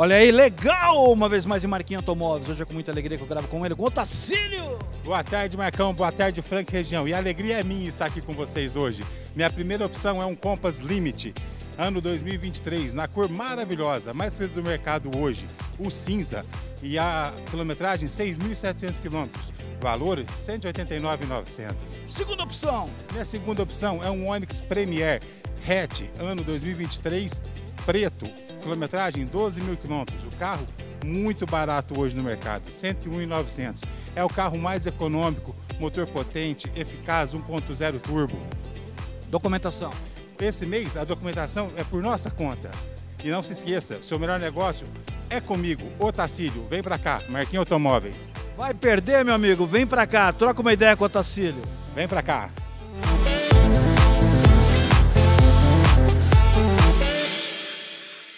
Olha aí, legal! Uma vez mais em Marquinhos Automóveis. Hoje é com muita alegria que eu gravo com ele, com o Otacílio! Boa tarde, Marcão. Boa tarde, Frank Região. E a alegria é minha estar aqui com vocês hoje. Minha primeira opção é um Compass Limit, ano 2023, na cor maravilhosa, mais querida do mercado hoje, o cinza. E a quilometragem 6.700 quilômetros. Valor 189.900. Segunda opção. Minha segunda opção é um Onix Premier hatch, ano 2023, preto quilometragem 12 mil quilômetros. O carro muito barato hoje no mercado, 101.900. É o carro mais econômico, motor potente, eficaz, 1.0 turbo. Documentação. Esse mês a documentação é por nossa conta. E não se esqueça, seu melhor negócio é comigo, Otacílio. Vem pra cá, Marquinhos Automóveis. Vai perder, meu amigo. Vem pra cá, troca uma ideia com o Otacílio. Vem pra cá.